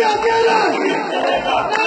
minha vida!